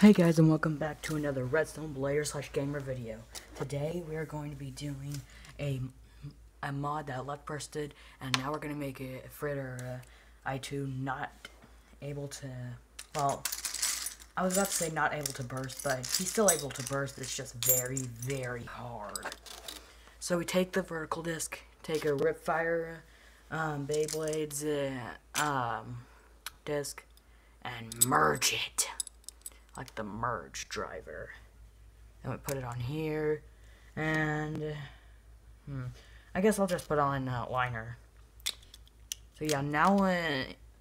Hey guys and welcome back to another Redstone Blader slash Gamer video. Today we are going to be doing a, a mod that left bursted and now we're going to make it Fritter uh, i2 not able to, well, I was about to say not able to burst, but he's still able to burst, it's just very, very hard. So we take the vertical disc, take a Ripfire um, Beyblades uh, um, disc, and merge it like the merge driver. Then we put it on here, and hmm, I guess I'll just put on uh, liner. So yeah, now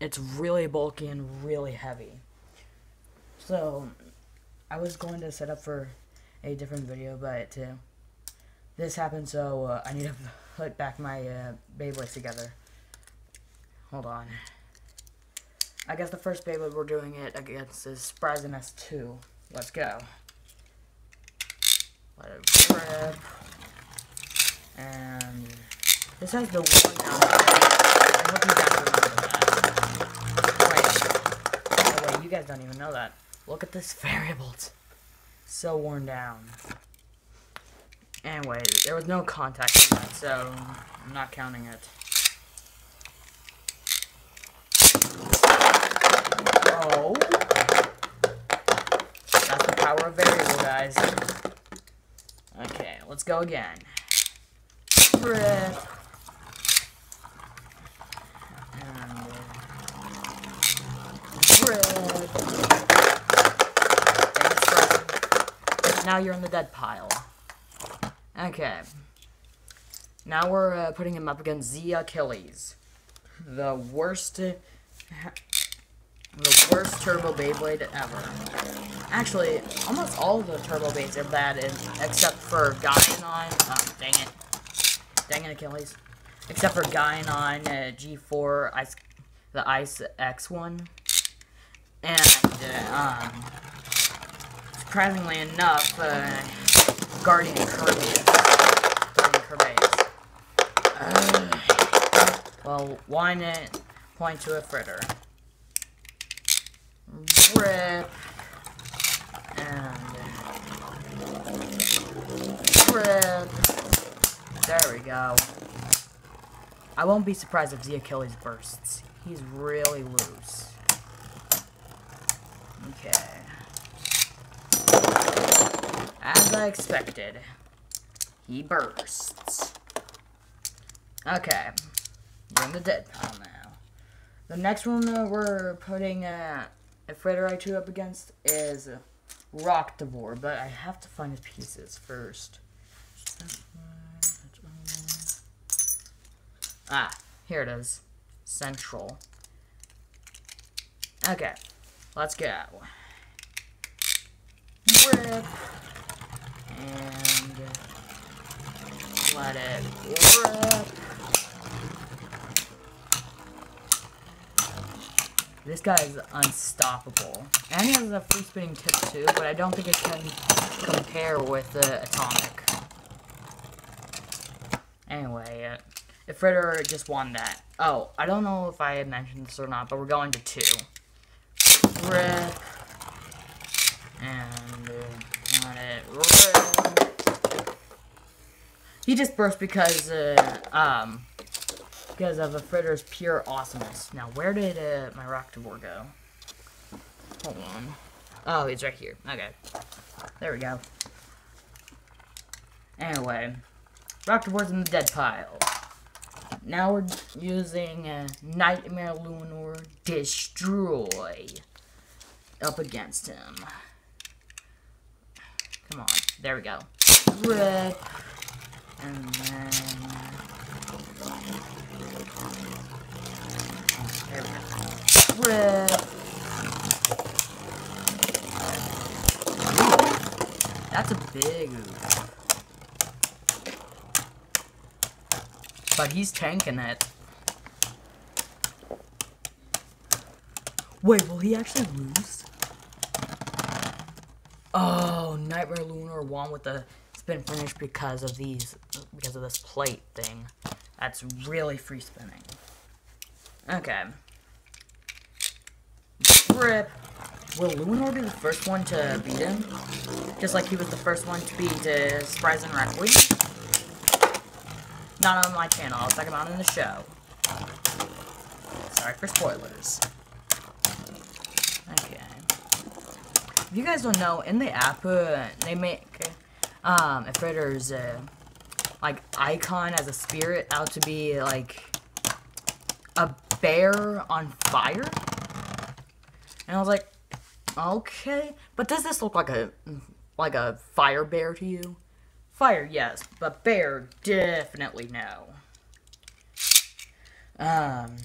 it's really bulky and really heavy. So I was going to set up for a different video, but uh, this happened, so uh, I need to put back my uh, Beyblades together. Hold on. I guess the first Beyblade we're doing it against is Spryzen S2. Let's go. Let it rip. And this has the one now. I hope you guys remember that. Wait. Oh wait, you guys don't even know that. Look at this variable. So worn down. Anyway, there was no contact in that, so I'm not counting it. Oh. Power of variable, guys. Okay, let's go again. Rip. Now you're in the dead pile. Okay. Now we're uh, putting him up against Zia Achilles. The worst the worst Turbo Beyblade ever. Actually, almost all the Turbo Beyblades are bad, except for Gaianon. Oh, dang it. Dang it, Achilles. Except for Gaianon uh, G4, Ice, the Ice X one. And, uh, um, surprisingly enough, uh, Guardian Kirby. Guardian Kirby. Uh, well, why not point to Ifritor? Rip, and rip. There we go. I won't be surprised if the Achilles bursts. He's really loose. Okay. As I expected, he bursts. Okay. You're in the dead pile now. The next one we're putting uh, Ifritor i2 up against is Rocktavor, but I have to find his pieces first. Ah, here it is. Central. Okay, let's go. Rip. And let it rip. This guy is unstoppable. And he has a free spinning tip too, but I don't think it can compare with the Atomic. Anyway, uh, Ifritor just won that. Oh, I don't know if I had mentioned this or not, but we're going to two. Rip. And it rip. He just burst because, uh, um, because of Ifritor's pure awesomeness. Now, where did uh, my Rocktavor go? Hold on. Oh, it's right here. Okay. There we go. Anyway, rock Rocktavor's in the dead pile. Now we're using uh, Nightmare Lunar Destroy up against him. Come on. There we go. And then... Rip. That's a big oof. But he's tanking it. Wait, will he actually lose? Oh, Nightmare Lunar won with the spin finish because of these, because of this plate thing. That's really free spinning. Okay. Rip. will Lunar be the first one to beat him? Just like he was the first one to beat uh, Spryzen Requiem? Not on my channel, I'll talk about it in the show. Sorry for spoilers. Okay. If you guys don't know, in the app, uh, they make um, Fritter's uh, like icon as a spirit out to be like a bear on fire. And I was like, okay, but does this look like a like a fire bear to you? Fire, yes, but bear, definitely no. Um,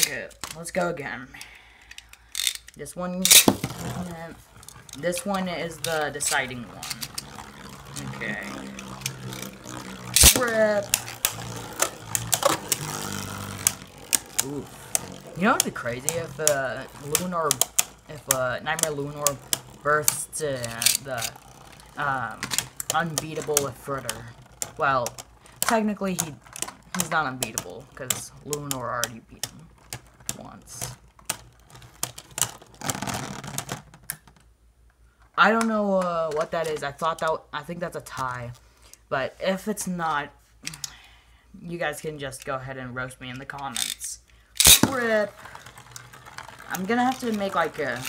okay, let's go again. This one, this one is the deciding one. Okay. Rip. Ooh. You know what'd be crazy if uh, Lunar, if uh, Nightmare Lunar bursts uh, the um, unbeatable with Fritter. Well, technically he he's not unbeatable because Lunar already beat him once. I don't know uh, what that is. I thought that I think that's a tie, but if it's not, you guys can just go ahead and roast me in the comments. Rip. I'm gonna have to make like a,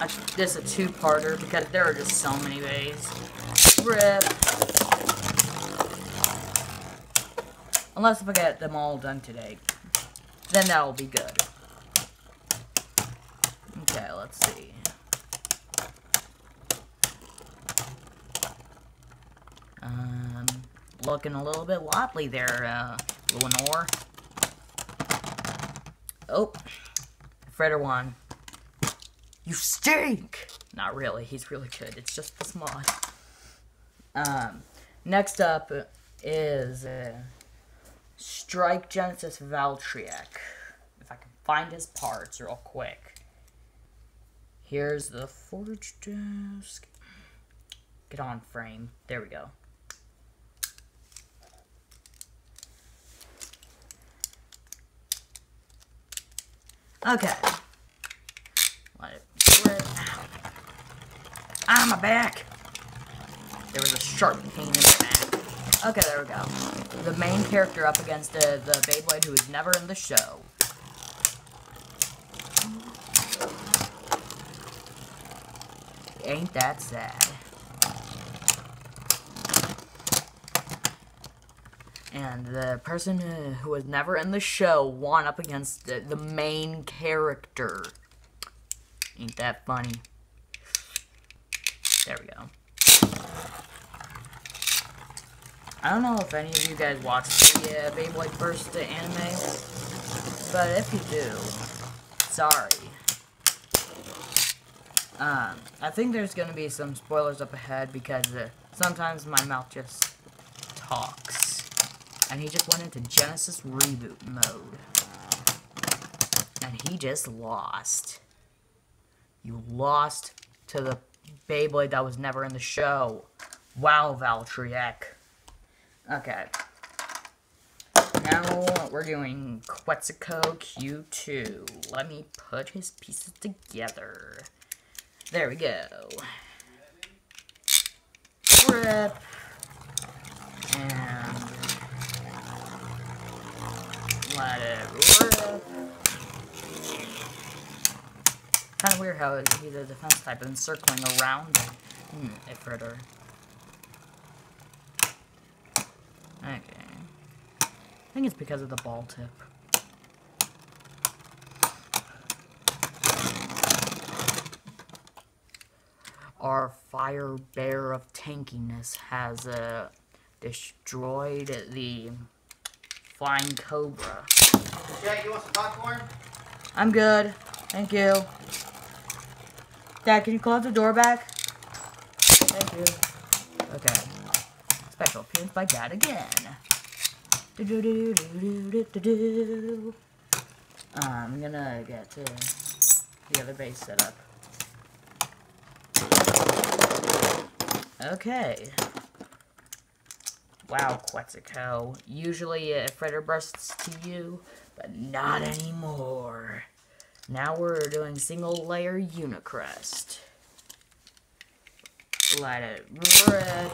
a this a two-parter because there are just so many ways. Rip. Unless if I get them all done today, then that'll be good. Okay, let's see. Um, looking a little bit wobbly there, uh, Lenore. Oh, Fredder won. You stink! Not really, he's really good. It's just this mod. Um, next up is uh, Strike Genesis Valtryek. If I can find his parts real quick. Here's the forge disc. Get on frame. There we go. Okay. It rip. Ah, my back. There was a sharp pain in my back. Okay, there we go. The main character up against the, the Beyblade who is never in the show. Ain't that sad. And the person who was never in the show won up against the, the main character. Ain't that funny? There we go. I don't know if any of you guys watch the uh, Beyblade Burst anime, but if you do, sorry. Um, I think there's gonna be some spoilers up ahead because uh, sometimes my mouth just talks. And he just went into Genesis reboot mode. And he just lost. You lost to the Beyblade that was never in the show. Wow, Valtryek. Okay. Now we're doing Quetzalcoatl Q2. Let me put his pieces together. There we go. Rip. And Kind of weird how he's a defense type and circling around hmm, Ifritor. Okay. I think it's because of the ball tip. Our fire bear of tankiness has uh, destroyed the flying cobra. Jack, you want some popcorn? I'm good. Thank you. Dad, can you close the door back? Thank you. Okay. Special appearance by Dad again. Do do do do do do do. I'm gonna get to the other base set up. Okay. Wow, Quetzalcoatl. Usually Ifritor bursts to you, but not anymore. Now we're doing single layer Unicrest. Let it rip.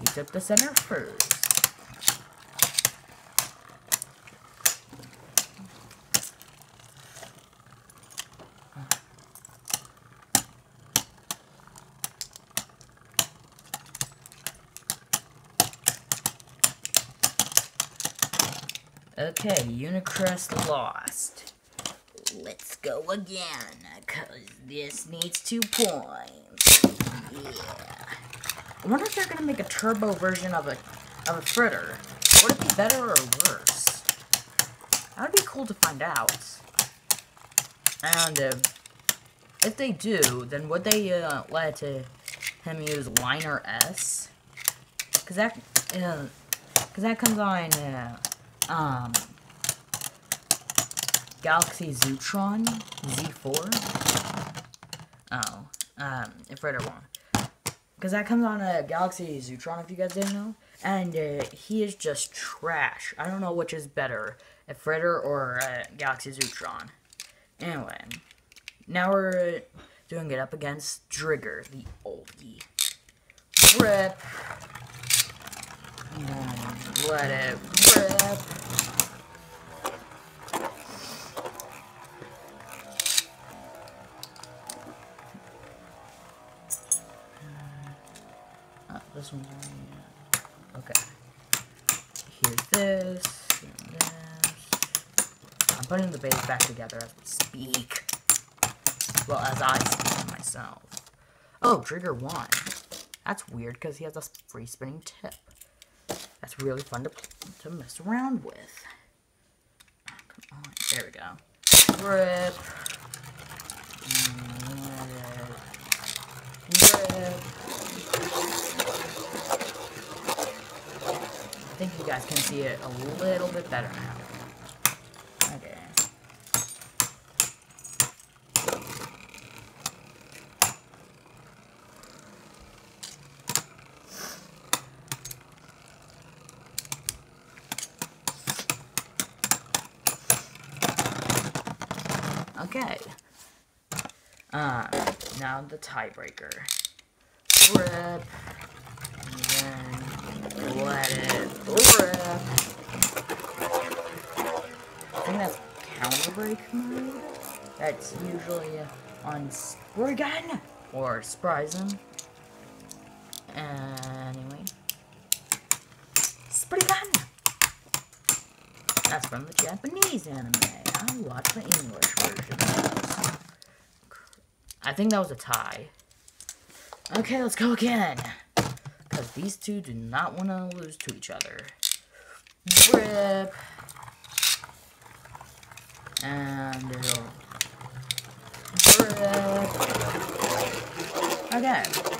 You took the center first. Okay, Unicrest lost. Let's go again, cause this needs two points. Yeah. I wonder if they're gonna make a turbo version of a of Ifritor. Would it be better or worse? That would be cool to find out. And uh, if they do, then would they uh, let uh, him use Liner S? Cause that, uh, cause that comes on. Uh, um, Galaxy Zeutron Z4. Oh, um, Ifritor won. Because that comes on a Galaxy Zeutron, if you guys didn't know. And uh, he is just trash. I don't know which is better, Ifritor or a Galaxy Zeutron. Anyway, now we're doing it up against Drigger, the oldie. Rip. Let it rip. Uh, this won's okay. Here's this, and this. I'm putting the base back together as we speak. Well, as I speak myself. Oh, Drigger one. That's weird because he has a free spinning tip. That's really fun to, to mess around with. Oh, come on. There we go. Rip. Rip. I think you guys can see it a little bit better now. Okay. Okay. Uh, now the tiebreaker. Rip. And then let it rip. I think that's counter mode. That's usually on Spriggan or Spryzen. Anyway. Spriggan! That's from the Japanese anime. I watched the English version. I think that was a tie. Okay, let's go again. Because these two do not want to lose to each other. Rip. And it'll... Okay.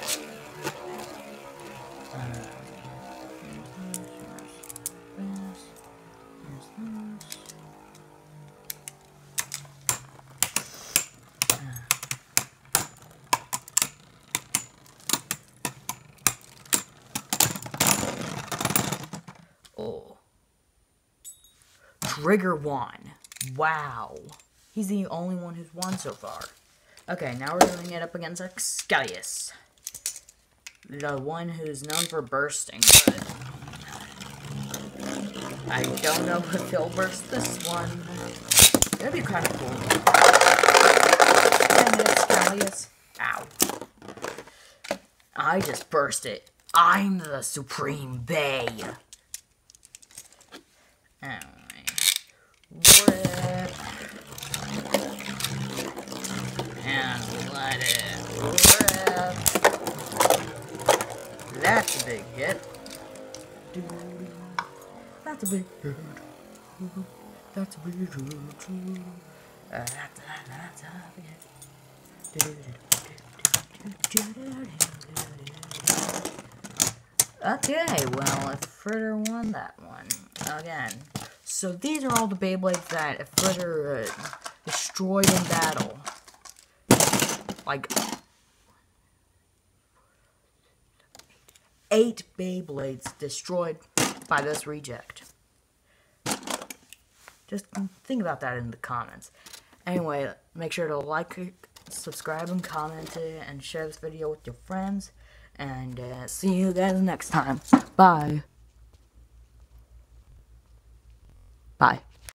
Drigger won. Wow. He's the only one who's won so far. Okay, now we're doing it up against Xcalius. The one who's known for bursting, but... I don't know if he'll burst this one. That'd be kind of cool. Damn it, Xcalius. Ow. I just burst it. I'm the Supreme Bay. Anyway. And let it rip. That's a big hit. That's a big hit. That's a big hit. That's, that's a big hit. Okay, well, Ifritor won that one. Again. So these are all the Beyblades that Fritter uh, destroyed in battle. Like... eight Beyblades destroyed by this reject. Just think about that in the comments. Anyway, make sure to like, subscribe, and comment and share this video with your friends. And uh, see you guys next time. Bye. Bye.